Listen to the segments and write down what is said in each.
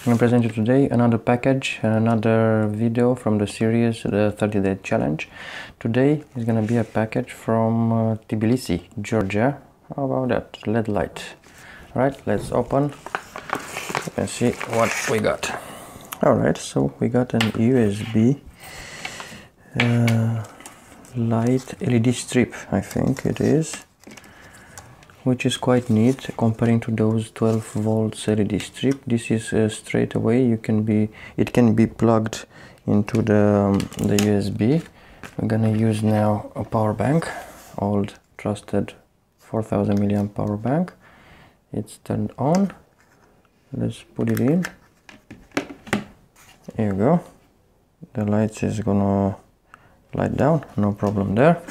I'm going to present you today another package, another video from the series, the 30 day challenge. Today is going to be a package from uh, Tbilisi, Georgia. How about that? LED light. Alright, let's open. and see what we got. Alright, so we got an USB uh, light LED strip, I think it is which is quite neat comparing to those 12 volts LED strip. This is uh, straight away. You can be it can be plugged into the, um, the USB we're gonna use now a power bank old trusted 4000 milliamp power bank. It's turned on. Let's put it in. Here you go. The lights is gonna light down. No problem there.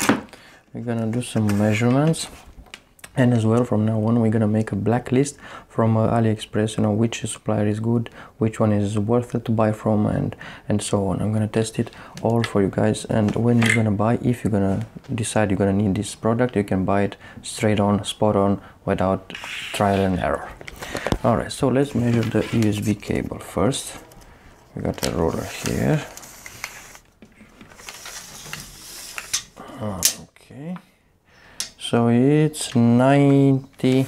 We're gonna do some measurements and as well from now on we're gonna make a blacklist from uh, aliexpress you know which supplier is good which one is worth it to buy from and and so on. I'm gonna test it all for you guys and when you're gonna buy if you're gonna decide you're gonna need this product you can buy it straight on spot on without trial and error. All right so let's measure the usb cable first. We got a ruler here. Okay so it's 90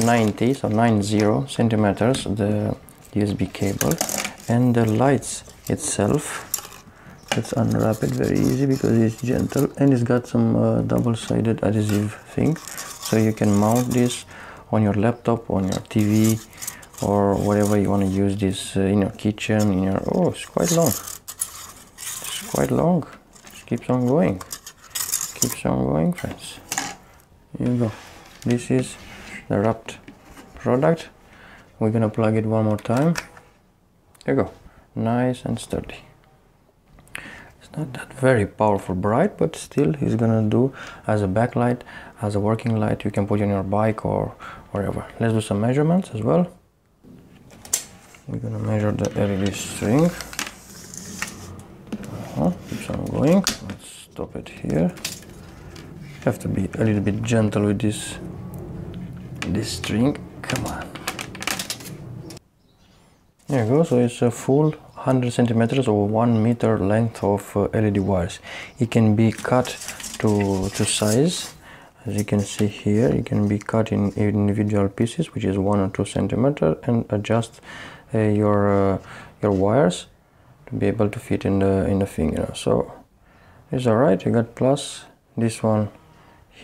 90 so 90 centimeters the USB cable. And the lights itself let's unwrap it very easy because it's gentle and it's got some uh, double-sided adhesive thing. So you can mount this on your laptop on your TV or whatever you want to use this uh, in your kitchen in your oh it's quite long. It's quite long. It keeps on going. Keeps on going friends you go. This is the wrapped product. We're gonna plug it one more time. There you go. Nice and sturdy. It's not that very powerful bright but still it's gonna do as a backlight as a working light you can put on your bike or wherever. Let's do some measurements as well. We're gonna measure the LED string. Uh -huh. keeps on going. Let's stop it here have to be a little bit gentle with this this string. Come on. There you go. So it's a full 100 centimeters or one meter length of uh, LED wires. It can be cut to to size. As you can see here it can be cut in individual pieces which is one or two centimeter and adjust uh, your uh, your wires to be able to fit in the in the finger. So it's all right. You got plus this one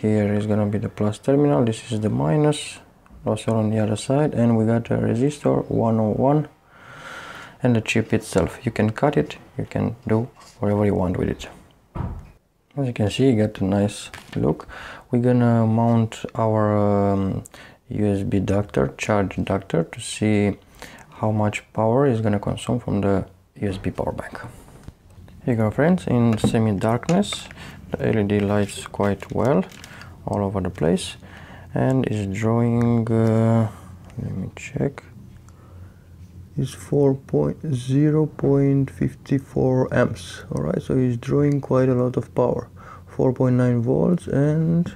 here is gonna be the plus terminal. This is the minus. Also on the other side. And we got a resistor 101 and the chip itself. You can cut it. You can do whatever you want with it. As you can see you get a nice look. We're gonna mount our um, USB adapter charge adapter to see how much power is gonna consume from the USB power bank. Here you go friends. In semi-darkness the LED lights quite well all over the place. And is drawing uh, let me check. Is 4.0.54 amps. All right so it's drawing quite a lot of power. 4.9 volts and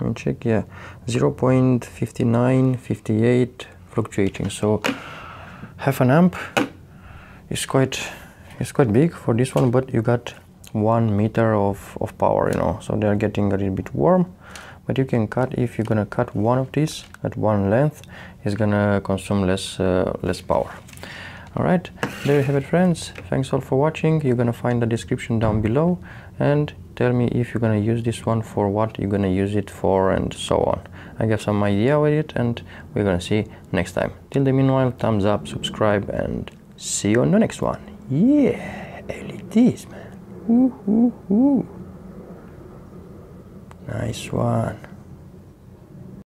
let me check yeah 0.59 58 fluctuating. So half an amp is quite is quite big for this one but you got one meter of, of power you know. So they're getting a little bit warm. But you can cut if you're gonna cut one of these at one length it's gonna consume less uh, less power. All right. There you have it friends. Thanks all for watching. You're gonna find the description down below. And tell me if you're gonna use this one for what you're gonna use it for and so on. I got some idea with it and we're gonna see next time. Till the meanwhile thumbs up subscribe and see you on the next one. Yeah man Ooh, ooh, ooh. Nice one.